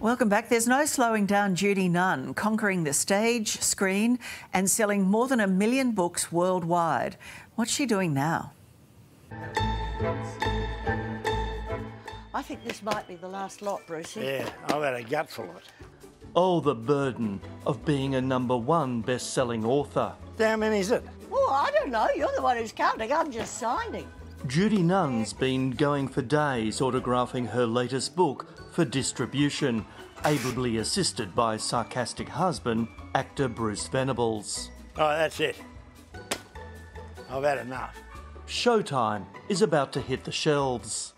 Welcome back. There's no slowing down Judy Nunn, conquering the stage, screen, and selling more than a million books worldwide. What's she doing now? I think this might be the last lot, Brucey. Yeah, I've had a gutful of it. Oh, the burden of being a number one best selling author. How many is it? Oh, I don't know. You're the one who's counting. I'm just signing. Judy Nunn's been going for days autographing her latest book for distribution, ably assisted by sarcastic husband, actor Bruce Venables. Oh, that's it. I've had enough. Showtime is about to hit the shelves.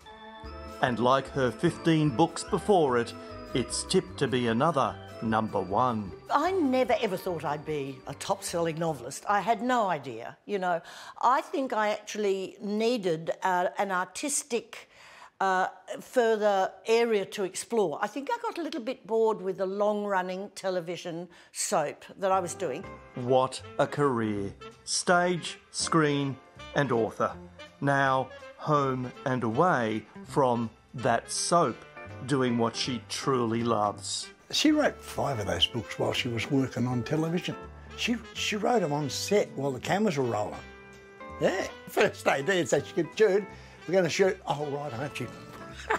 And like her 15 books before it, it's tipped to be another number one. I never ever thought I'd be a top selling novelist. I had no idea, you know. I think I actually needed uh, an artistic. Uh, further area to explore. I think I got a little bit bored with the long running television soap that I was doing. What a career! Stage, screen, and author. Now, home and away from that soap, doing what she truly loves. She wrote five of those books while she was working on television. She, she wrote them on set while the cameras were rolling. Yeah, first day did say she could, Jude, we're going to shoot. Oh, right, aren't you?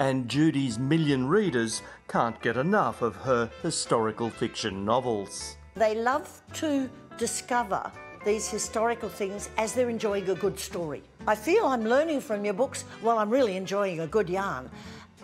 And Judy's million readers can't get enough of her historical fiction novels. They love to discover these historical things as they're enjoying a good story. I feel I'm learning from your books while I'm really enjoying a good yarn.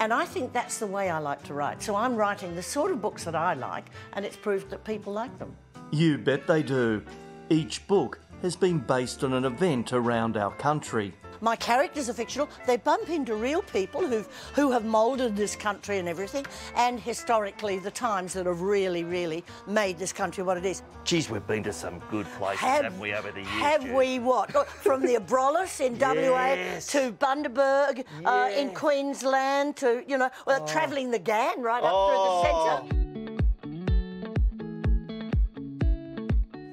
And I think that's the way I like to write. So I'm writing the sort of books that I like, and it's proved that people like them. You bet they do. Each book has been based on an event around our country. My characters are fictional. They bump into real people who've, who have moulded this country and everything, and historically the times that have really, really made this country what it is. Geez, we've been to some good places, Have- haven't we, over the years? Have Jude? we what? From the Abrolhos in WA to Bundaberg uh, in Queensland to, you know, well, travelling the Ghan right up Oh. through the centre.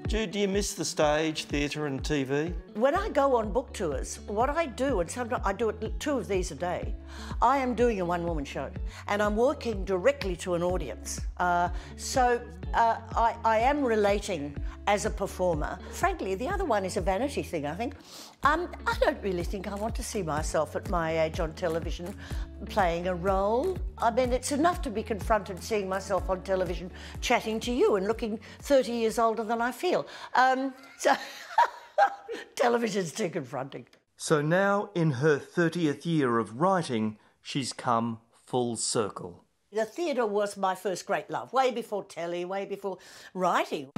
Jude, do you miss the stage, theatre, and TV? When I go on book tours, what I do, and sometimes I do it two of these a day, I am doing a one woman show and I'm working directly to an audience. Uh, so uh, I, I am relating as a performer. Frankly, the other one is a vanity thing, I think. Um, I don't really think I want to see myself at my age on television playing a role. I mean, it's enough to be confronted seeing myself on television chatting to you and looking 30 years older than I feel. Um, so. Television's too confronting. So now, in her 30th year of writing, she's come full circle. The theatre was my first great love, way before telly, way before writing.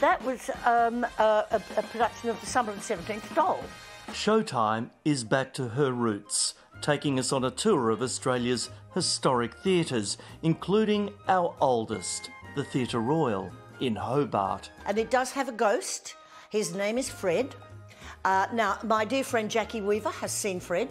That was um, a, a, a production of The Summer of the 17th Doll. Showtime is back to her roots, taking us on a tour of Australia's historic theatres, including our oldest, the Theatre Royal in Hobart. And it does have a ghost. His name is Fred. Uh, now, my dear friend Jacki Weaver has seen Fred.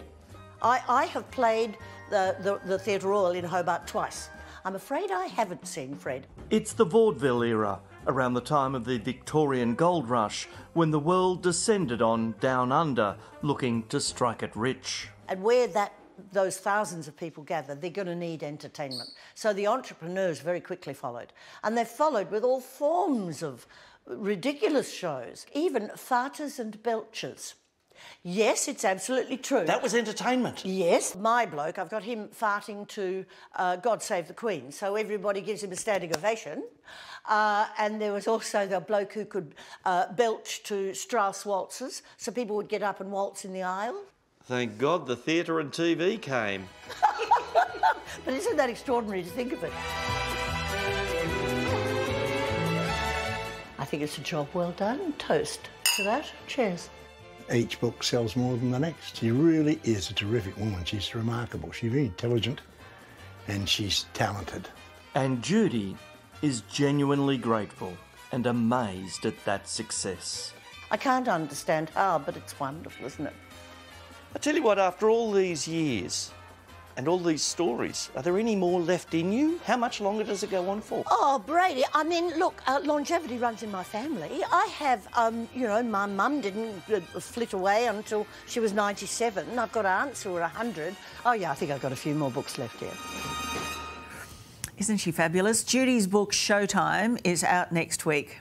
I, I have played the, the, the Theatre Royal in Hobart twice. I'm afraid I haven't seen Fred. It's the vaudeville era, around the time of the Victorian gold rush, when the world descended on Down Under, looking to strike it rich. And where that those thousands of people gather, they're going to need entertainment. So the entrepreneurs very quickly followed. And they followed with all forms of ridiculous shows, even farters and belchers. Yes, it's absolutely true. That was entertainment. Yes, my bloke, I've got him farting to uh, God Save the Queen, so everybody gives him a standing ovation. Uh, and there was also the bloke who could uh, belch to Strauss waltzes, so people would get up and waltz in the aisle. Thank God the theatre and TV came. But isn't that extraordinary to think of it? I think it's a job well done. Toast to that. Cheers. Each book sells more than the next. She really is a terrific woman. She's remarkable. She's very intelligent and she's talented. And Judy is genuinely grateful and amazed at that success. I can't understand how, but it's wonderful, isn't it? I tell you what, after all these years, And all these stories, are there any more left in you? How much longer does it go on for? Oh, Brady, I mean, look, uh, longevity runs in my family. I have, um, you know, my mum didn't uh, flit away until she was 97. I've got aunts who are 100. Oh, yeah, I think I've got a few more books left yet. Isn't she fabulous? Judy's book Showtime is out next week.